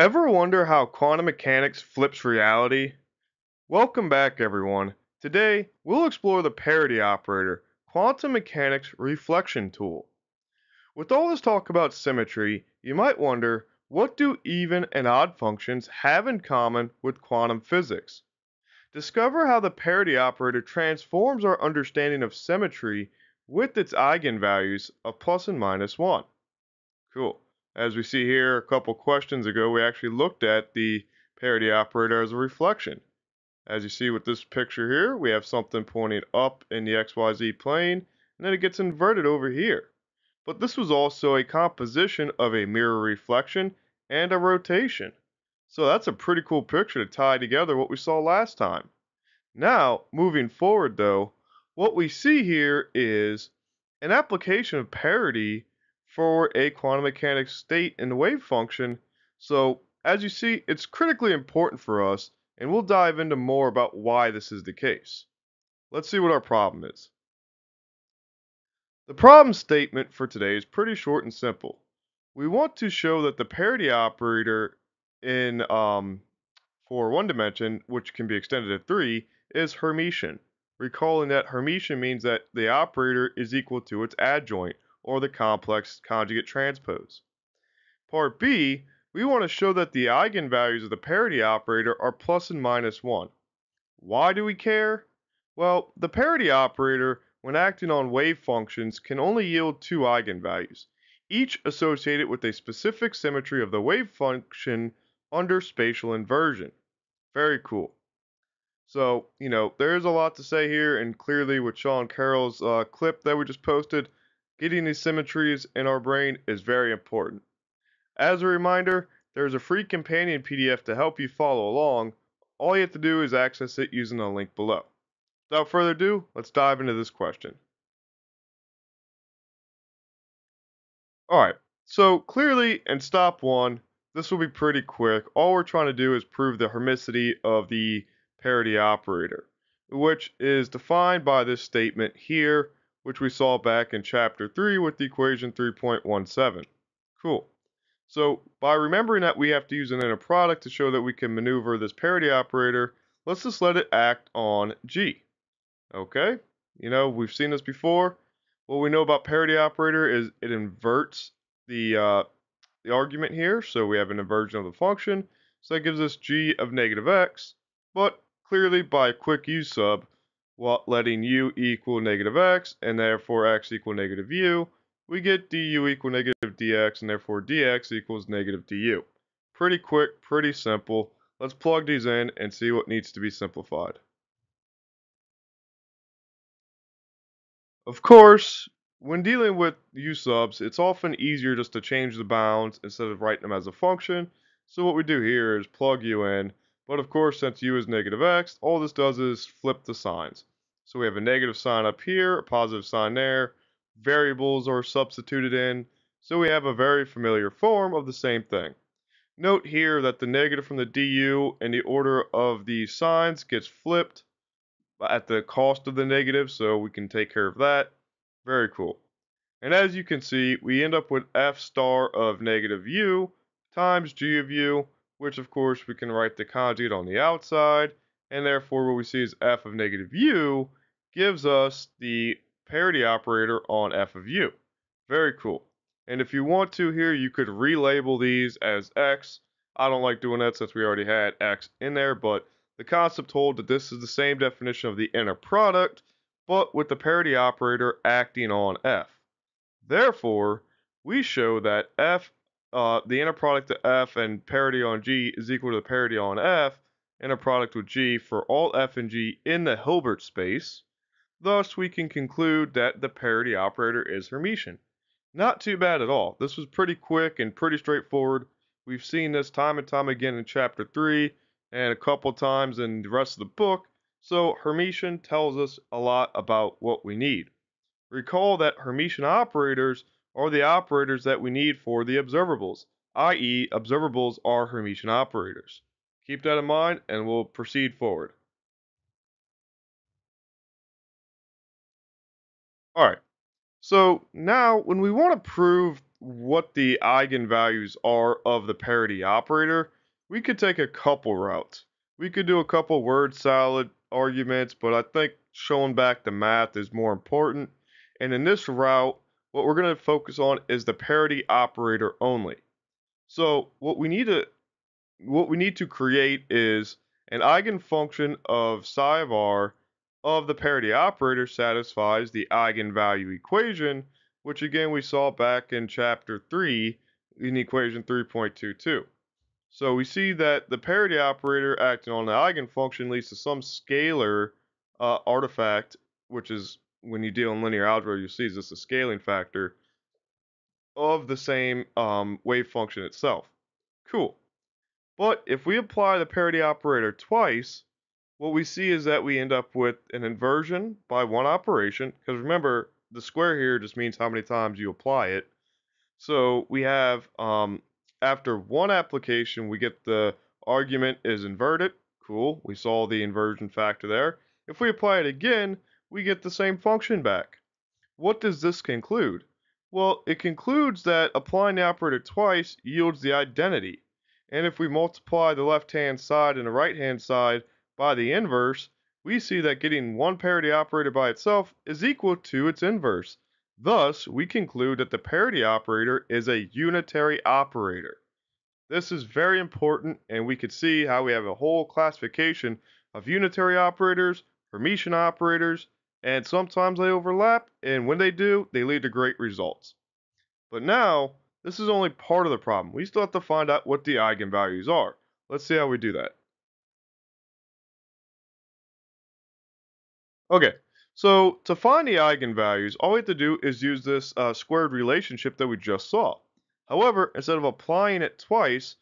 Ever wonder how quantum mechanics flips reality? Welcome back, everyone. Today, we'll explore the parity operator, quantum mechanics reflection tool. With all this talk about symmetry, you might wonder what do even and odd functions have in common with quantum physics? Discover how the parity operator transforms our understanding of symmetry with its eigenvalues of plus and minus 1. Cool. As we see here, a couple questions ago, we actually looked at the parity operator as a reflection. As you see with this picture here, we have something pointing up in the XYZ plane, and then it gets inverted over here. But this was also a composition of a mirror reflection and a rotation. So that's a pretty cool picture to tie together what we saw last time. Now, moving forward though, what we see here is an application of parity for a quantum mechanics state and wave function. So as you see, it's critically important for us, and we'll dive into more about why this is the case. Let's see what our problem is. The problem statement for today is pretty short and simple. We want to show that the parity operator in um, for one dimension, which can be extended to three, is Hermitian. Recalling that Hermitian means that the operator is equal to its adjoint, or the complex conjugate transpose. Part B, we want to show that the eigenvalues of the parity operator are plus and minus 1. Why do we care? Well, the parity operator, when acting on wave functions, can only yield two eigenvalues, each associated with a specific symmetry of the wave function under spatial inversion. Very cool. So, you know, there's a lot to say here, and clearly with Sean Carroll's uh, clip that we just posted, Getting these symmetries in our brain is very important. As a reminder, there is a free companion PDF to help you follow along. All you have to do is access it using the link below. Without further ado, let's dive into this question. Alright, so clearly in stop one, this will be pretty quick. All we're trying to do is prove the hermicity of the parity operator, which is defined by this statement here, which we saw back in chapter 3 with the equation 3.17. Cool. So by remembering that we have to use an inner product to show that we can maneuver this parity operator, let's just let it act on G. Okay, you know, we've seen this before. What we know about parity operator is it inverts the, uh, the argument here. So we have an inversion of the function. So that gives us G of negative X. But clearly by quick u sub, letting u equal negative x, and therefore x equal negative u, we get du equal negative dx, and therefore dx equals negative du. Pretty quick, pretty simple. Let's plug these in and see what needs to be simplified. Of course, when dealing with u subs, it's often easier just to change the bounds instead of writing them as a function. So what we do here is plug u in, but of course, since u is negative x, all this does is flip the signs. So we have a negative sign up here, a positive sign there. Variables are substituted in. So we have a very familiar form of the same thing. Note here that the negative from the du and the order of the signs gets flipped at the cost of the negative, so we can take care of that. Very cool. And as you can see, we end up with f star of negative u times g of u, which of course we can write the conjugate on the outside, and therefore what we see is f of negative u gives us the parity operator on f of u. Very cool. And if you want to here, you could relabel these as x. I don't like doing that since we already had x in there, but the concept holds that this is the same definition of the inner product, but with the parity operator acting on f. Therefore, we show that f, uh, the inner product of f and parity on g is equal to the parity on f, inner product with g for all f and g in the Hilbert space. Thus, we can conclude that the parity operator is Hermitian. Not too bad at all. This was pretty quick and pretty straightforward. We've seen this time and time again in chapter 3 and a couple times in the rest of the book, so Hermitian tells us a lot about what we need. Recall that Hermitian operators are the operators that we need for the observables, i.e. observables are Hermitian operators. Keep that in mind and we'll proceed forward. All right. So now when we want to prove what the eigenvalues are of the parity operator, we could take a couple routes. We could do a couple word salad arguments, but I think showing back the math is more important. And in this route, what we're going to focus on is the parity operator only. So what we need to what we need to create is an eigenfunction of psi of r of the parity operator satisfies the eigenvalue equation, which again we saw back in chapter 3 in equation 3.22. So we see that the parity operator acting on the eigenfunction leads to some scalar uh, artifact, which is when you deal in linear algebra, you see this is a scaling factor of the same um, wave function itself. Cool. But if we apply the parity operator twice, what we see is that we end up with an inversion by one operation, because remember, the square here just means how many times you apply it. So we have um, after one application, we get the argument is inverted. Cool, we saw the inversion factor there. If we apply it again, we get the same function back. What does this conclude? Well, it concludes that applying the operator twice yields the identity. And if we multiply the left-hand side and the right-hand side by the inverse, we see that getting one parity operator by itself is equal to its inverse. Thus, we conclude that the parity operator is a unitary operator. This is very important, and we could see how we have a whole classification of unitary operators, Hermitian operators, and sometimes they overlap, and when they do, they lead to great results. But now, this is only part of the problem. We still have to find out what the eigenvalues are. Let's see how we do that. Okay, so to find the eigenvalues, all we have to do is use this uh, squared relationship that we just saw. However, instead of applying it twice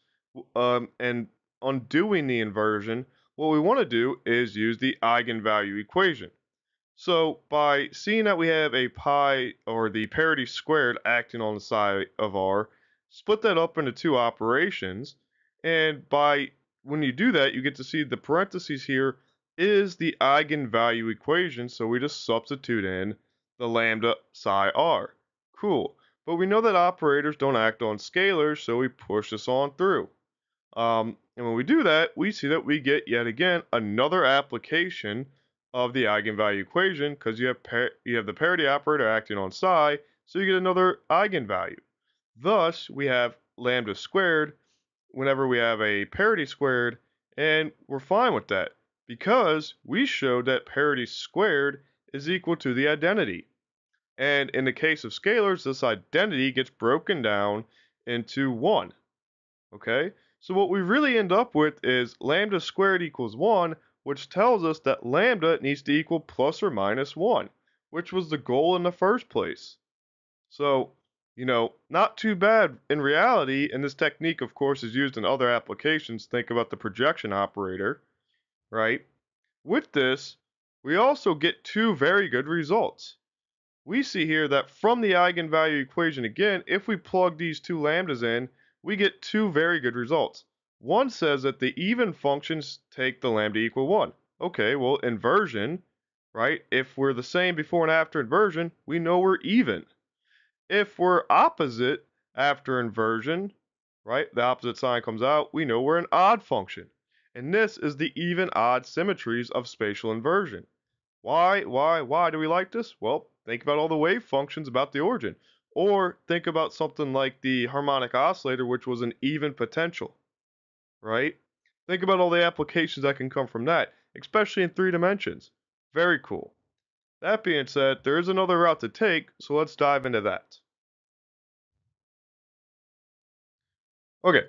um, and undoing the inversion, what we want to do is use the eigenvalue equation. So by seeing that we have a pi or the parity squared acting on the psi of r, split that up into two operations, and by when you do that, you get to see the parentheses here is the eigenvalue equation, so we just substitute in the lambda psi r. Cool. But we know that operators don't act on scalars, so we push this on through. Um, and when we do that, we see that we get yet again another application of the eigenvalue equation because you have you have the parity operator acting on psi, so you get another eigenvalue. Thus, we have lambda squared whenever we have a parity squared, and we're fine with that because we showed that parity squared is equal to the identity. And in the case of scalars, this identity gets broken down into 1. Okay? So what we really end up with is lambda squared equals 1, which tells us that lambda needs to equal plus or minus 1, which was the goal in the first place. So, you know, not too bad in reality, and this technique, of course, is used in other applications. Think about the projection operator right? With this, we also get two very good results. We see here that from the eigenvalue equation again, if we plug these two lambdas in, we get two very good results. One says that the even functions take the lambda equal 1. Okay, well, inversion, right? If we're the same before and after inversion, we know we're even. If we're opposite after inversion, right, the opposite sign comes out, we know we're an odd function. And this is the even-odd symmetries of spatial inversion. Why, why, why do we like this? Well, think about all the wave functions about the origin. Or think about something like the harmonic oscillator, which was an even potential, right? Think about all the applications that can come from that, especially in three dimensions. Very cool. That being said, there is another route to take, so let's dive into that. Okay,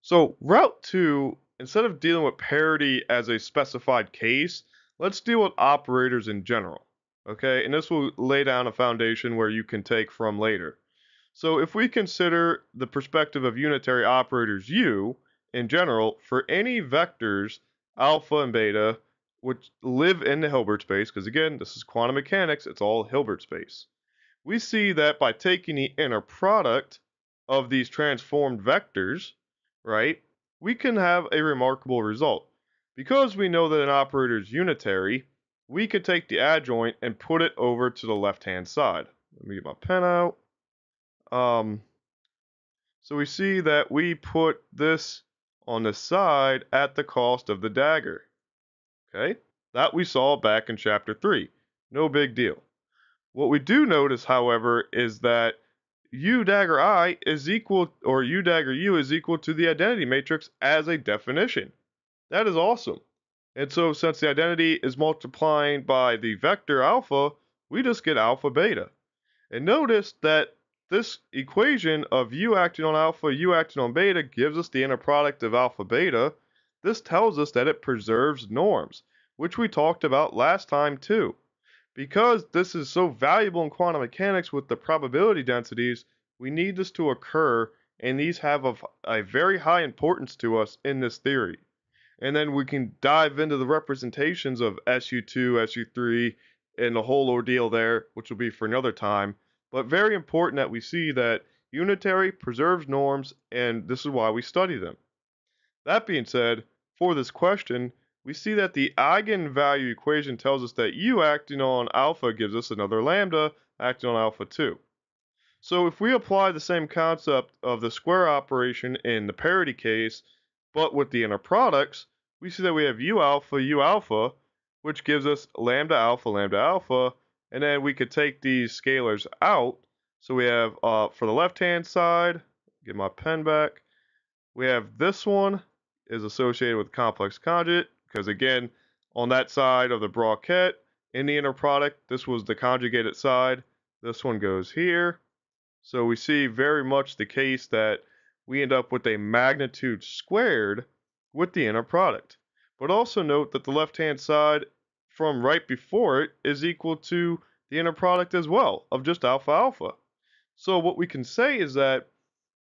so route two instead of dealing with parity as a specified case, let's deal with operators in general. Okay, and this will lay down a foundation where you can take from later. So if we consider the perspective of unitary operators U in general, for any vectors alpha and beta which live in the Hilbert space, because again, this is quantum mechanics, it's all Hilbert space. We see that by taking the inner product of these transformed vectors, right, we can have a remarkable result. Because we know that an operator is unitary, we could take the adjoint and put it over to the left-hand side. Let me get my pen out. Um, So we see that we put this on the side at the cost of the dagger. Okay, that we saw back in chapter 3. No big deal. What we do notice, however, is that u dagger i is equal, or u dagger u is equal to the identity matrix as a definition. That is awesome. And so since the identity is multiplying by the vector alpha, we just get alpha beta. And notice that this equation of u acting on alpha, u acting on beta gives us the inner product of alpha beta. This tells us that it preserves norms, which we talked about last time too. Because this is so valuable in quantum mechanics with the probability densities, we need this to occur, and these have a, a very high importance to us in this theory and then we can dive into the representations of SU2, SU3, and the whole ordeal there, which will be for another time. But very important that we see that unitary preserves norms, and this is why we study them. That being said, for this question, we see that the eigenvalue equation tells us that u acting on alpha gives us another lambda acting on alpha 2. So if we apply the same concept of the square operation in the parity case, but with the inner products, we see that we have u alpha, u alpha, which gives us lambda alpha, lambda alpha, and then we could take these scalars out. So we have, uh, for the left-hand side, get my pen back, we have this one is associated with complex conjugate, because again, on that side of the bracket, in the inner product, this was the conjugated side. This one goes here. So we see very much the case that we end up with a magnitude squared with the inner product. But also note that the left-hand side from right before it is equal to the inner product as well of just alpha alpha. So what we can say is that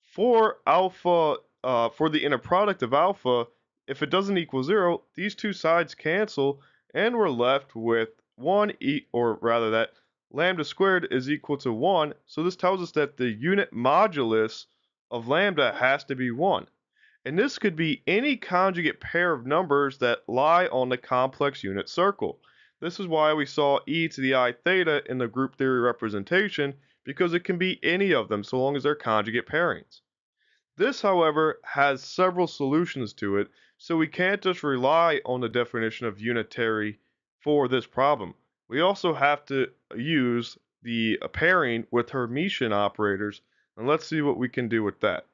for alpha, uh, for the inner product of alpha, if it doesn't equal zero, these two sides cancel and we're left with 1 e or rather that lambda squared is equal to 1. So this tells us that the unit modulus of lambda has to be 1 and this could be any conjugate pair of numbers that lie on the complex unit circle. This is why we saw e to the i theta in the group theory representation, because it can be any of them so long as they're conjugate pairings. This, however, has several solutions to it, so we can't just rely on the definition of unitary for this problem. We also have to uh, use the uh, pairing with Hermitian operators, and let's see what we can do with that.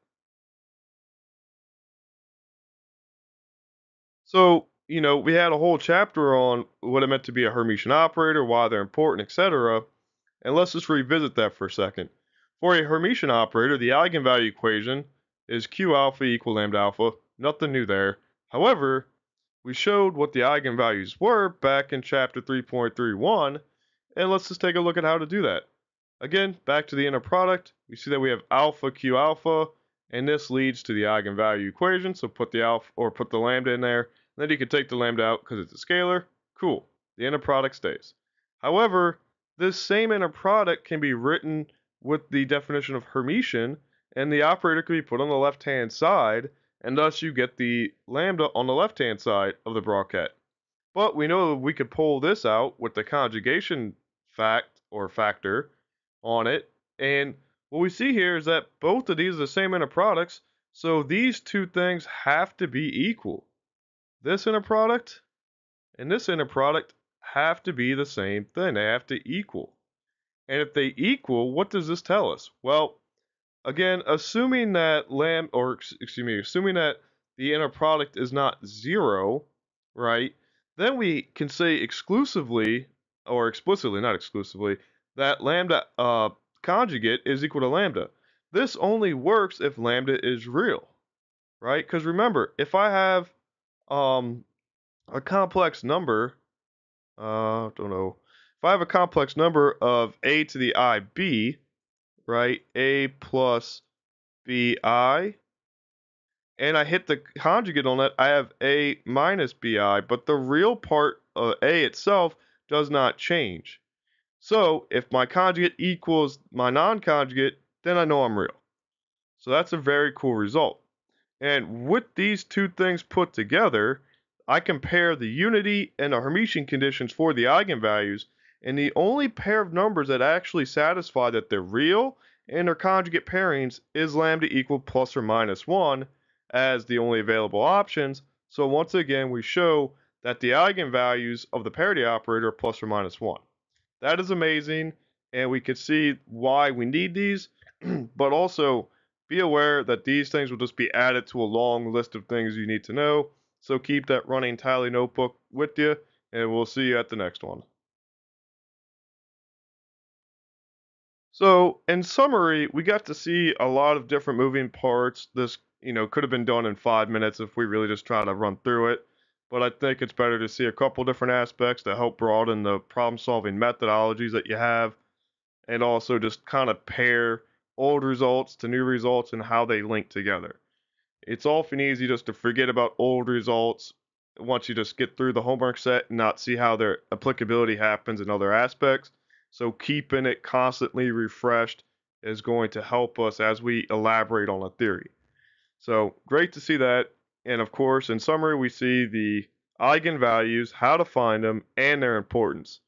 So, you know, we had a whole chapter on what it meant to be a Hermitian operator, why they're important, etc. And let's just revisit that for a second. For a Hermitian operator, the eigenvalue equation is Q alpha equal lambda alpha. Nothing new there. However, we showed what the eigenvalues were back in chapter 3.31, and let's just take a look at how to do that. Again, back to the inner product, we see that we have alpha Q alpha, and this leads to the eigenvalue equation, so put the alpha, or put the lambda in there, then you can take the lambda out because it's a scalar. Cool. The inner product stays. However, this same inner product can be written with the definition of Hermitian, and the operator can be put on the left-hand side, and thus you get the lambda on the left-hand side of the bracket. But we know we could pull this out with the conjugation fact or factor on it, and what we see here is that both of these are the same inner products, so these two things have to be equal this inner product and this inner product have to be the same thing. They have to equal. And if they equal, what does this tell us? Well, again, assuming that lamb or excuse me, assuming that the inner product is not zero, right? Then we can say exclusively or explicitly, not exclusively, that lambda uh, conjugate is equal to lambda. This only works if lambda is real, right? Because remember, if I have um a complex number, uh, don't know. If I have a complex number of a to the i b, right? a plus bi, and I hit the conjugate on that, I have a minus bi, but the real part of a itself does not change. So if my conjugate equals my non-conjugate, then I know I'm real. So that's a very cool result. And with these two things put together, I compare the unity and the Hermitian conditions for the eigenvalues, and the only pair of numbers that actually satisfy that they're real and their conjugate pairings is lambda equal plus or minus 1 as the only available options. So once again, we show that the eigenvalues of the parity operator are plus or minus 1. That is amazing, and we can see why we need these, but also be aware that these things will just be added to a long list of things you need to know. So keep that running tally notebook with you, and we'll see you at the next one. So, in summary, we got to see a lot of different moving parts. This, you know, could have been done in five minutes if we really just try to run through it. But I think it's better to see a couple different aspects to help broaden the problem solving methodologies that you have and also just kind of pair old results to new results and how they link together. It's often easy just to forget about old results once you just get through the homework set and not see how their applicability happens in other aspects. So keeping it constantly refreshed is going to help us as we elaborate on a theory. So great to see that. And of course, in summary, we see the eigenvalues, how to find them, and their importance.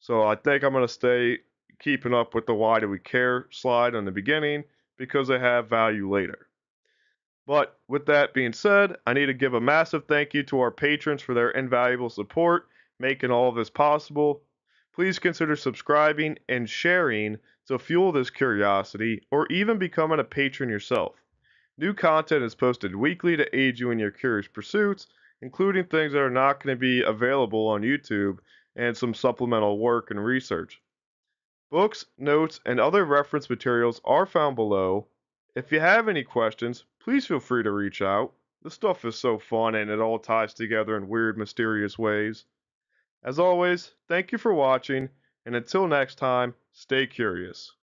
So I think I'm going to stay keeping up with the why do we care slide in the beginning because they have value later. But with that being said, I need to give a massive thank you to our patrons for their invaluable support, making all of this possible please consider subscribing and sharing to fuel this curiosity or even becoming a patron yourself. New content is posted weekly to aid you in your curious pursuits, including things that are not going to be available on YouTube and some supplemental work and research. Books, notes, and other reference materials are found below. If you have any questions, please feel free to reach out. This stuff is so fun and it all ties together in weird, mysterious ways. As always, thank you for watching, and until next time, stay curious.